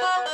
Música